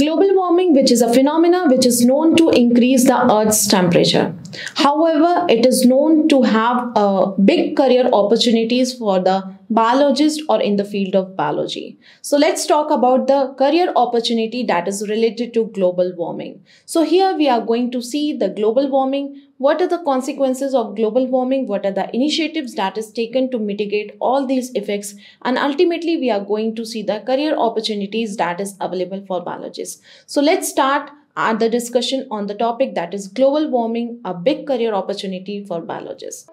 Global warming, which is a phenomena which is known to increase the Earth's temperature. However, it is known to have uh, big career opportunities for the biologist or in the field of biology. So let's talk about the career opportunity that is related to global warming. So here we are going to see the global warming, what are the consequences of global warming, what are the initiatives that is taken to mitigate all these effects and ultimately we are going to see the career opportunities that is available for biologists. So let's start the discussion on the topic that is global warming, a big career opportunity for biologists.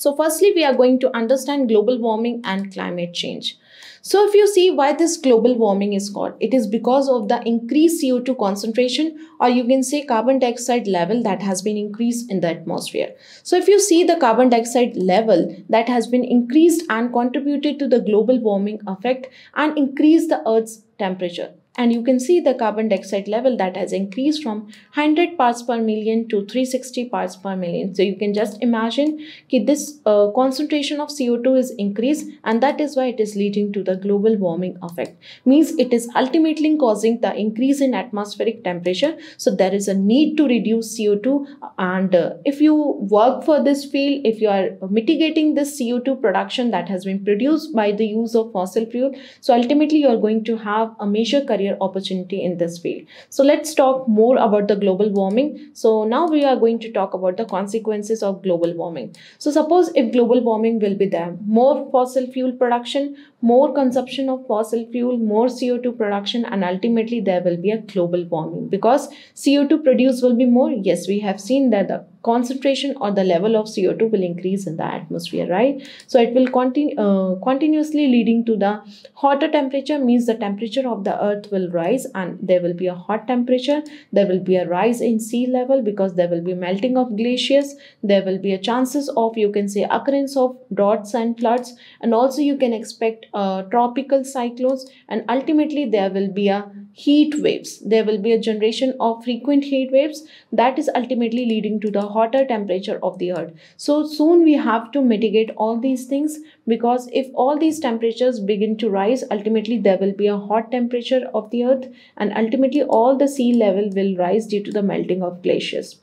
So firstly, we are going to understand global warming and climate change. So if you see why this global warming is called, it is because of the increased CO2 concentration or you can say carbon dioxide level that has been increased in the atmosphere. So if you see the carbon dioxide level that has been increased and contributed to the global warming effect and increased the earth's temperature and you can see the carbon dioxide level that has increased from 100 parts per million to 360 parts per million. So you can just imagine that this uh, concentration of co2 is increased and that is why it is leading to the global warming effect. Means it is ultimately causing the increase in atmospheric temperature. So there is a need to reduce co2 and uh, if you work for this field if you are mitigating this co2 production that has been produced by the use of fossil fuel so ultimately you are going to have a major career opportunity in this field. So let's talk more about the global warming. So now we are going to talk about the consequences of global warming. So suppose if global warming will be there, more fossil fuel production, more consumption of fossil fuel, more CO2 production and ultimately there will be a global warming because CO2 produced will be more. Yes, we have seen that the concentration or the level of CO2 will increase in the atmosphere, right? So it will continue uh, continuously leading to the hotter temperature means the temperature of the earth will rise and there will be a hot temperature. There will be a rise in sea level because there will be melting of glaciers. There will be a chances of you can say occurrence of droughts and floods and also you can expect uh, tropical cyclones and ultimately there will be a heat waves. There will be a generation of frequent heat waves that is ultimately leading to the hotter temperature of the earth. So soon we have to mitigate all these things because if all these temperatures begin to rise, ultimately there will be a hot temperature of the earth and ultimately all the sea level will rise due to the melting of glaciers.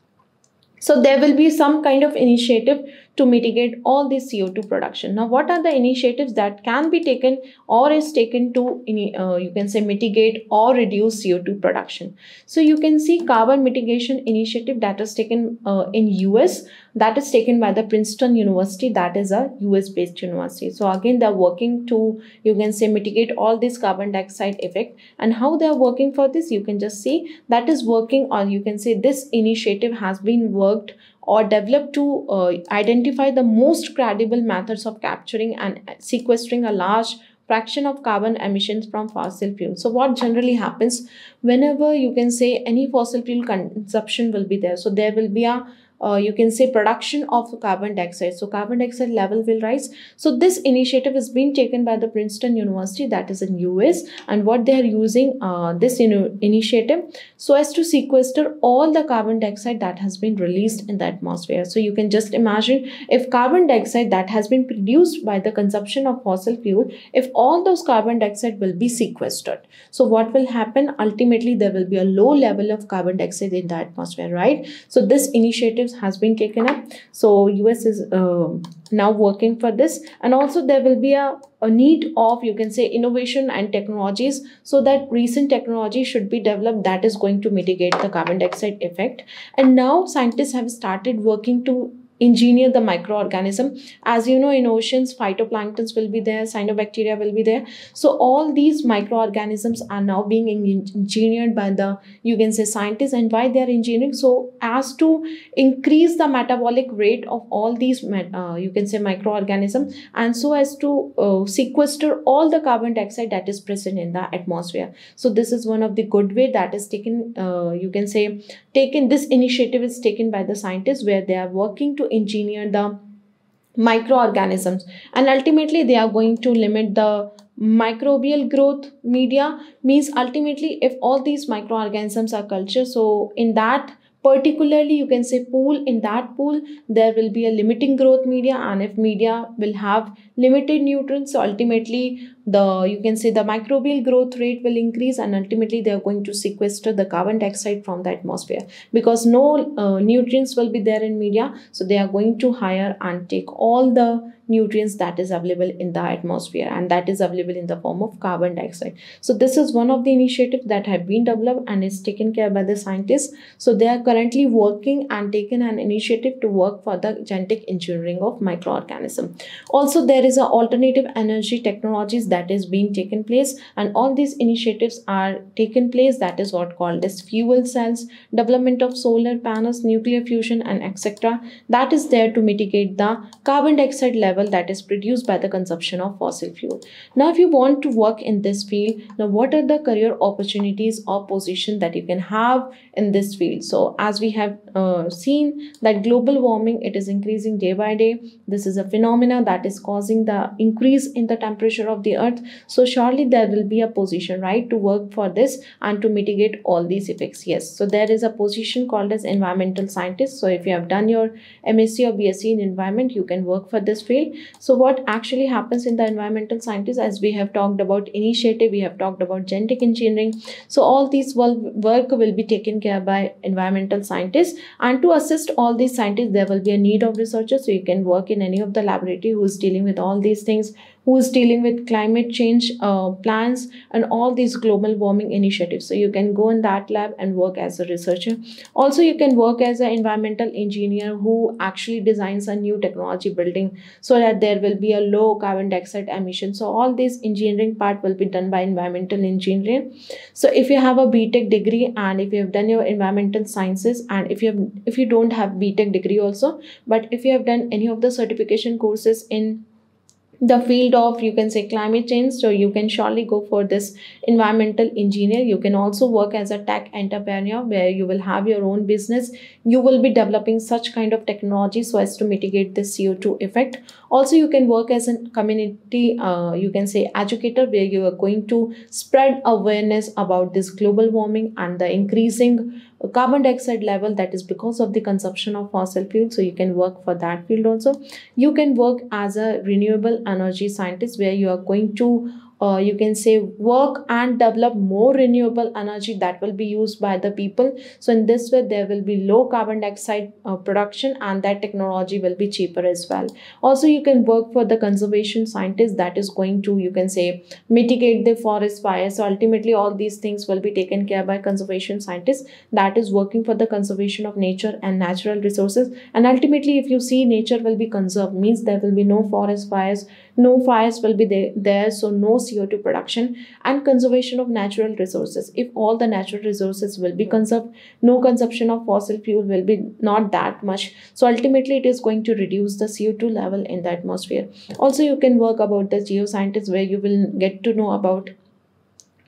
So there will be some kind of initiative to mitigate all this CO2 production. Now, what are the initiatives that can be taken or is taken to, uh, you can say, mitigate or reduce CO2 production? So you can see carbon mitigation initiative that is taken uh, in US, that is taken by the Princeton University, that is a US based university. So again, they're working to, you can say, mitigate all this carbon dioxide effect and how they're working for this, you can just see that is working or you can say this initiative has been worked or developed to uh, identify the most credible methods of capturing and sequestering a large fraction of carbon emissions from fossil fuels. So what generally happens whenever you can say any fossil fuel consumption will be there. So there will be a uh, you can say production of carbon dioxide. So carbon dioxide level will rise. So this initiative is being taken by the princeton university that is in us and what they are using uh, this know, initiative. So as to sequester all the carbon dioxide that has been released in the atmosphere. So you can just imagine if carbon dioxide that has been produced by the consumption of fossil fuel if all those carbon dioxide will be sequestered. So what will happen? Ultimately there will be a low level of carbon dioxide in the atmosphere right? So this initiative has been taken up. So us is uh, now working for this. And also there will be a, a need of you can say innovation and technologies. So that recent technology should be developed that is going to mitigate the carbon dioxide effect. And now scientists have started working to engineer the microorganism. As you know in oceans phytoplanktons will be there cyanobacteria will be there. So all these microorganisms are now being engineered by the you can say scientists and why they are engineering. So as to increase the metabolic rate of all these uh, you can say microorganisms and so as to uh, sequester all the carbon dioxide that is present in the atmosphere. So this is one of the good way that is taken uh, you can say taken this initiative is taken by the scientists where they are working to engineer the microorganisms. And ultimately they are going to limit the microbial growth media. Means ultimately if all these microorganisms are cultured so in that particularly you can say pool in that pool there will be a limiting growth media. And if media will have limited nutrients so ultimately the you can say the microbial growth rate will increase and ultimately they are going to sequester the carbon dioxide from the atmosphere. Because no uh, nutrients will be there in media so they are going to hire and take all the nutrients that is available in the atmosphere and that is available in the form of carbon dioxide. So this is one of the initiatives that have been developed and is taken care by the scientists. So they are currently working and taken an initiative to work for the genetic engineering of microorganism. Also there is a alternative energy technologies that that is being taken place. And all these initiatives are taken place. That is what called as fuel cells development of solar panels nuclear fusion and etc that is there to mitigate the carbon dioxide level that is produced by the consumption of fossil fuel. Now if you want to work in this field now what are the career opportunities or position that you can have in this field? So as we have uh, seen that global warming it is increasing day by day. This is a phenomena that is causing the increase in the temperature of the earth so surely there will be a position right to work for this and to mitigate all these effects. Yes. So there is a position called as environmental scientist. So if you have done your msc or bsc in environment you can work for this field. So what actually happens in the environmental scientist as we have talked about initiative we have talked about genetic engineering. So all these work will be taken care by environmental scientists. And to assist all these scientists there will be a need of researchers. So you can work in any of the laboratory who is dealing with all these things who is dealing with climate change uh, plans and all these global warming initiatives. So you can go in that lab and work as a researcher. Also, you can work as an environmental engineer who actually designs a new technology building so that there will be a low carbon dioxide emission. So all this engineering part will be done by environmental engineering. So if you have a BTech degree and if you have done your environmental sciences and if you have if you don't have BTech degree also, but if you have done any of the certification courses in the field of you can say climate change. So you can surely go for this environmental engineer. You can also work as a tech entrepreneur where you will have your own business. You will be developing such kind of technology so as to mitigate the co2 effect. Also you can work as a community uh, you can say educator where you are going to spread awareness about this global warming and the increasing carbon dioxide level that is because of the consumption of fossil fuel so you can work for that field also. You can work as a renewable energy scientist where you are going to uh, you can say work and develop more renewable energy that will be used by the people. So in this way there will be low carbon dioxide uh, production and that technology will be cheaper as well. Also you can work for the conservation scientist that is going to you can say mitigate the forest fire so ultimately all these things will be taken care by conservation scientists that is working for the conservation of nature and natural resources. And ultimately if you see nature will be conserved means there will be no forest fires no fires will be there, there. So no CO2 production and conservation of natural resources. If all the natural resources will be conserved, no consumption of fossil fuel will be not that much. So ultimately it is going to reduce the CO2 level in the atmosphere. Also you can work about the geoscientists where you will get to know about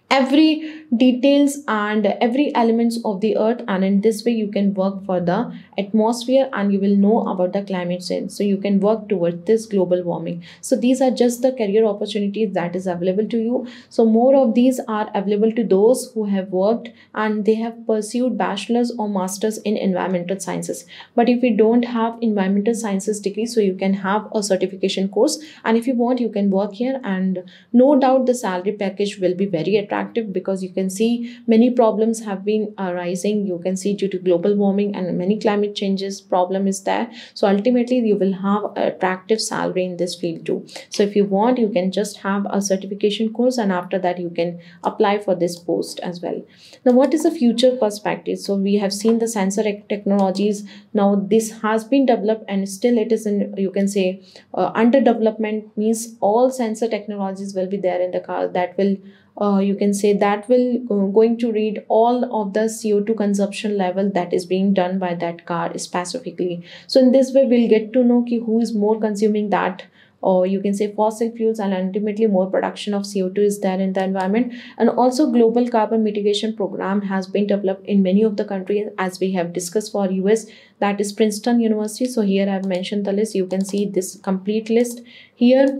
every details and every elements of the earth and in this way you can work for the atmosphere and you will know about the climate change. So you can work towards this global warming. So these are just the career opportunities that is available to you. So more of these are available to those who have worked and they have pursued bachelor's or master's in environmental sciences. But if you don't have environmental sciences degree so you can have a certification course. And if you want you can work here and no doubt the salary package will be very attractive attractive because you can see many problems have been arising. You can see due to global warming and many climate changes problem is there. So ultimately you will have attractive salary in this field too. So if you want you can just have a certification course and after that you can apply for this post as well. Now what is the future perspective? So we have seen the sensor technologies. Now this has been developed and still it is in you can say uh, under development means all sensor technologies will be there in the car that will uh, you can say that will uh, going to read all of the CO2 consumption level that is being done by that car specifically. So in this way, we'll get to know ki who is more consuming that or you can say fossil fuels and ultimately more production of CO2 is there in the environment. And also global carbon mitigation program has been developed in many of the countries as we have discussed for US that is Princeton University. So here I've mentioned the list. You can see this complete list here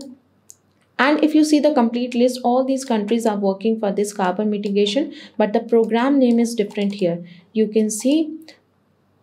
and if you see the complete list all these countries are working for this carbon mitigation but the program name is different here. You can see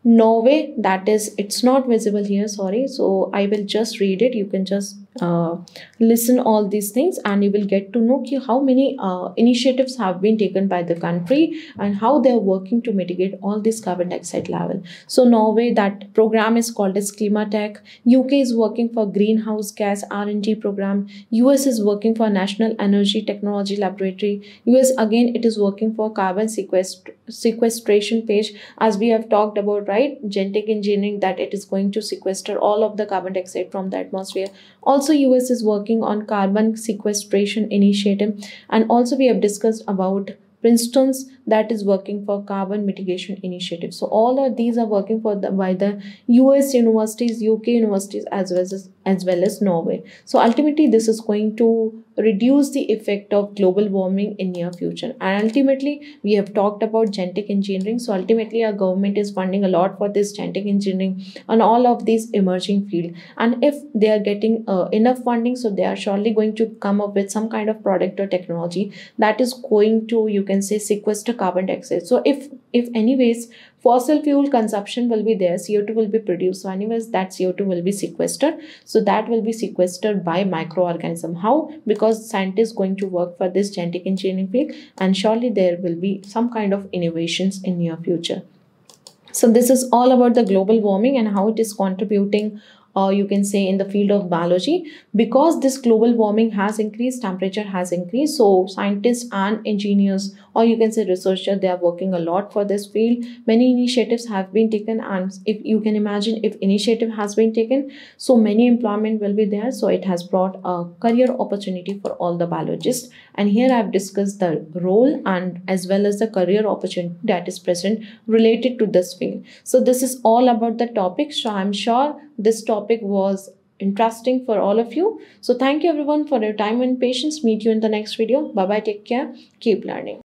norway that is it's not visible here sorry. So i will just read it. You can just uh, listen all these things and you will get to know how many uh, initiatives have been taken by the country and how they are working to mitigate all this carbon dioxide level. So norway that program is called as climatech uk is working for greenhouse gas r&d program. Us is working for national energy technology laboratory. Us again it is working for carbon sequest sequestration page. As we have talked about right genetic engineering that it is going to sequester all of the carbon dioxide from the atmosphere also us is working on carbon sequestration initiative. And also we have discussed about princeton's that is working for carbon mitigation initiative. So all of these are working for the by the us universities uk universities as well as as well as norway. So ultimately this is going to reduce the effect of global warming in near future. And ultimately we have talked about genetic engineering. So ultimately our government is funding a lot for this genetic engineering on all of these emerging field and if they are getting uh, enough funding so they are surely going to come up with some kind of product or technology that is going to you can say sequester carbon dioxide. So if if anyways fossil fuel consumption will be there co2 will be produced. So anyways that co2 will be sequestered. So that will be sequestered by microorganism. How? Because scientists going to work for this genetic engineering field and surely there will be some kind of innovations in near future. So this is all about the global warming and how it is contributing or you can say in the field of biology because this global warming has increased temperature has increased so scientists and engineers or you can say researchers they are working a lot for this field. Many initiatives have been taken and if you can imagine if initiative has been taken so many employment will be there. So it has brought a career opportunity for all the biologists. And here i've discussed the role and as well as the career opportunity that is present related to this field. So this is all about the topic. So i'm sure this topic was interesting for all of you. So thank you everyone for your time and patience. Meet you in the next video. Bye bye. Take care. Keep learning.